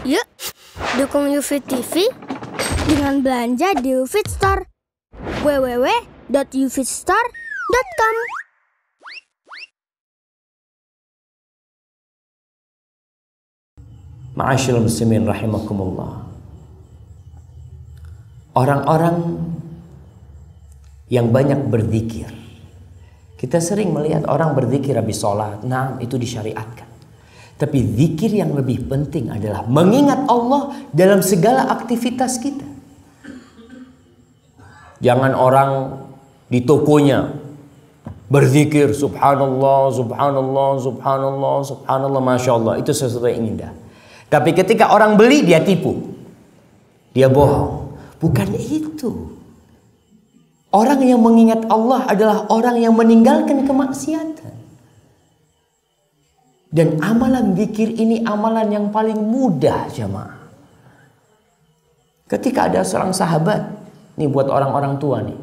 Yuk, dukung UFIT TV dengan belanja di UFIT Store. www.ufitstore.com Ma'asyiral muslimin rahimakumullah. Orang-orang yang banyak berzikir. Kita sering melihat orang berzikir habis sholat. Nah, itu disyariatkan. Tapi zikir yang lebih penting adalah mengingat Allah dalam segala aktivitas kita. Jangan orang di tokonya berzikir subhanallah, subhanallah, subhanallah, subhanallah, masya Allah. Itu sesuatu yang indah. Tapi ketika orang beli dia tipu. Dia bohong. Bukan itu. Orang yang mengingat Allah adalah orang yang meninggalkan kemaksiatan. Dan amalan zikir ini amalan yang paling mudah jemaah. Ketika ada seorang sahabat, nih buat orang-orang tua nih.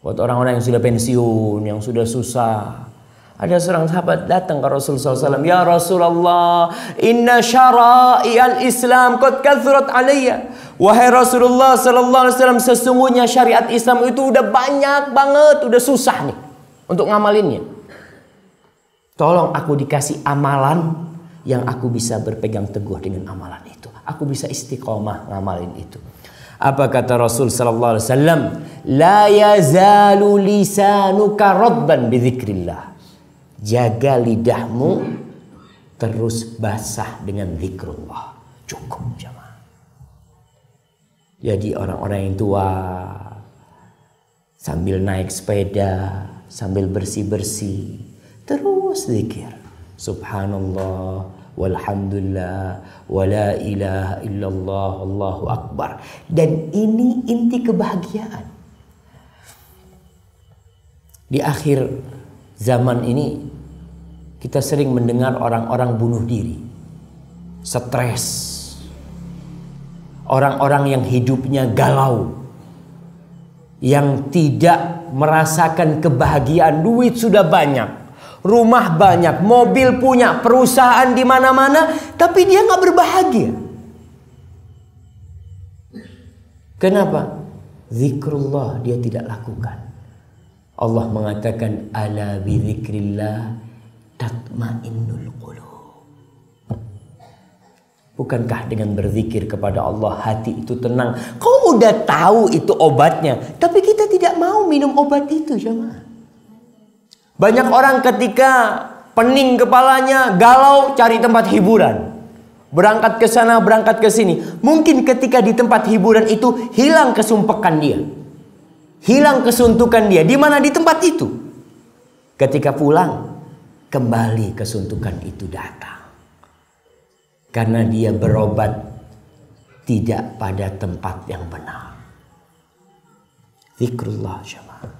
Buat orang-orang yang sudah pensiun, yang sudah susah. Ada seorang sahabat datang ke Rasulullah SAW. Ya Rasulullah, inna syara'i al-Islam qad kathurat alayya. Wahai Rasulullah sallallahu alaihi wasallam sesungguhnya syariat Islam itu udah banyak banget, udah susah nih untuk ngamalinnya. Tolong aku dikasih amalan yang aku bisa berpegang teguh dengan amalan itu. Aku bisa istiqomah ngamalin itu. Apa kata Rasul sallallahu alaihi wasallam? La yazalu lisanuka radban bidzikrillah. Jaga lidahmu terus basah dengan zikrullah. Cukup jamaah. Jadi orang-orang yang tua sambil naik sepeda, sambil bersih-bersih, terus zikir. Subhanallah, walhamdulillah, wala ilaha illallah, Allahu akbar. Dan ini inti kebahagiaan. Di akhir zaman ini kita sering mendengar orang-orang bunuh diri. Stres, orang-orang yang hidupnya galau, yang tidak merasakan kebahagiaan, duit sudah banyak, rumah banyak, mobil punya, perusahaan di mana-mana, tapi dia nggak berbahagia. Kenapa? Zikrullah dia tidak lakukan. Allah mengatakan ala bi zikrillah tatmainnul qulub. Bukankah dengan berzikir kepada Allah hati itu tenang? Kau udah tahu itu obatnya, tapi kita tidak mau minum obat itu, jemaah. Banyak orang ketika pening kepalanya, galau cari tempat hiburan. Berangkat ke sana, berangkat ke sini. Mungkin ketika di tempat hiburan itu hilang kesumpekan dia. Hilang kesuntukan dia. Di mana di tempat itu? Ketika pulang, kembali kesuntukan itu datang. Karena dia berobat tidak pada tempat yang benar. Zikrullah jemaah.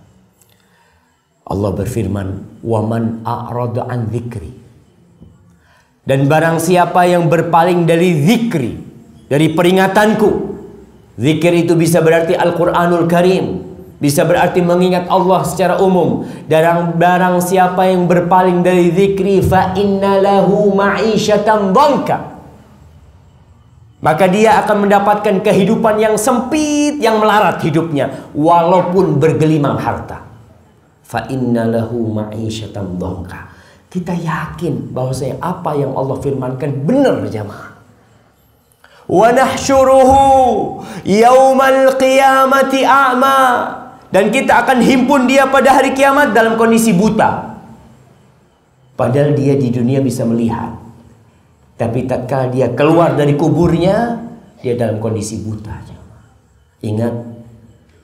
Allah berfirman, "Waman a'rada an dzikri." Dan barang siapa yang berpaling dari zikri, dari peringatanku. Zikir itu bisa berarti Al-Qur'anul Karim, bisa berarti mengingat Allah secara umum. Dan barang siapa yang berpaling dari zikri fa inna lahu ma'isyatan dhanka maka dia akan mendapatkan kehidupan yang sempit, yang melarat hidupnya, walaupun bergelimang harta. Fa inna lahu ma'isyatan. Kita yakin bahwasanya apa yang Allah firmankan benar jemaah. Wa nahsyuruhu yaumal qiyamati a'ma. Dan kita akan himpun dia pada hari kiamat dalam kondisi buta. Padahal dia di dunia bisa melihat. Tapi tatkala dia keluar dari kuburnya, dia dalam kondisi buta. Ingat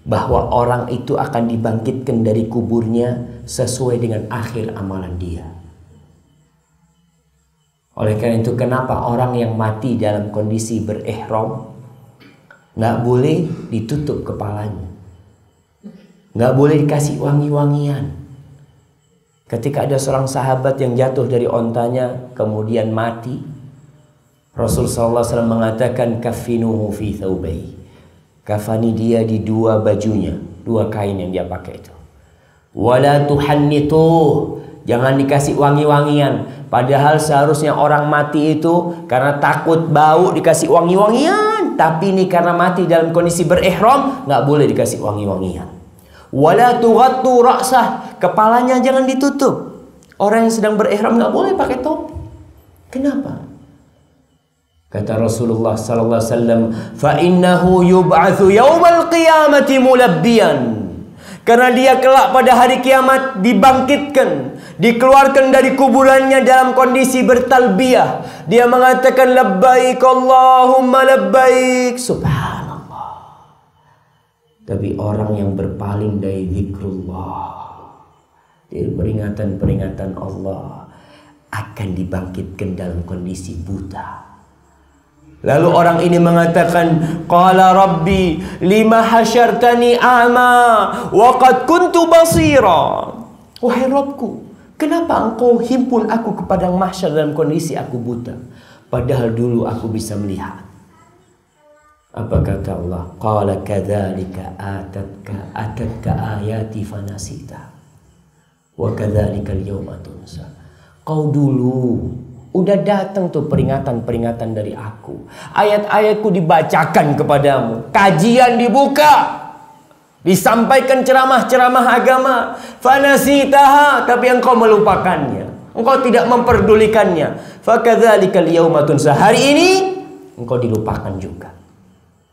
bahwa orang itu akan dibangkitkan dari kuburnya sesuai dengan akhir amalan dia. Oleh karena itu kenapa orang yang mati dalam kondisi berihram nggak boleh ditutup kepalanya, nggak boleh dikasih wangi-wangian. Ketika ada seorang sahabat yang jatuh dari ontanya kemudian mati, Rasul SAW mengatakan kafinuhu fi thawbai. Kafani dia di dua bajunya, dua kain yang dia pakai itu. Wala tuhannitu Jangan dikasih wangi-wangian. Padahal seharusnya orang mati itu karena takut bau dikasih wangi-wangian. Tapi ini karena mati dalam kondisi berihram nggak boleh dikasih wangi-wangian. Wala tughattu ra'sah. Kepalanya jangan ditutup. Orang yang sedang berihram nggak boleh pakai topi. Kenapa? Kata Rasulullah sallallahu alaihi wasallam, "Fa innahu yub'atsu yaumal qiyamati mulabbiyan." Karena dia kelak pada hari kiamat dibangkitkan, dikeluarkan dari kuburannya dalam kondisi bertalbiyah. Dia mengatakan labbaik Allahumma labbaik. Subhanallah. Tapi orang yang berpaling dari zikrullah, dari peringatan-peringatan Allah akan dibangkitkan dalam kondisi buta. Lalu orang ini mengatakan, "Qala Rabbi, lima hasyartani a'ma wa qad kuntu basira." Wahai Rabbku, kenapa engkau himpun aku ke padang mahsyar dalam kondisi aku buta? Padahal dulu aku bisa melihat. Apa kata Allah? Qala kadzalika atatka atatka ayati fanasita. Wa kadzalika al-yawma tunsa. Kau dulu Udah datang tuh peringatan-peringatan dari aku. Ayat-ayatku dibacakan kepadamu. Kajian dibuka. Disampaikan ceramah-ceramah agama. Fanasitaha. Tapi engkau melupakannya. Engkau tidak memperdulikannya. Fakadzalikal yaumatun Hari ini engkau dilupakan juga.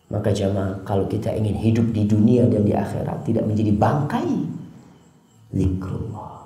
Maka jamaah kalau kita ingin hidup di dunia dan di akhirat tidak menjadi bangkai. Zikrullah.